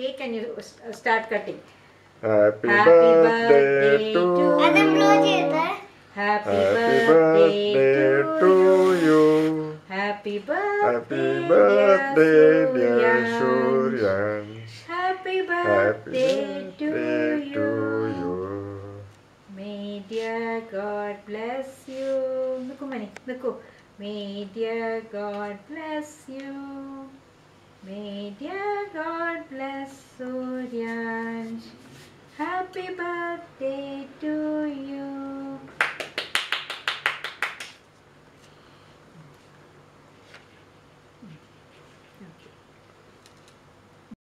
cake and you uh, start cutting. Happy, Happy birthday, birthday to you. Happy birthday to you. Happy birthday, birthday dear Suryan. Happy birthday to you. May dear God bless you. Look, Mani, look. May dear God bless you. May dear God bless Suryansh. Happy birthday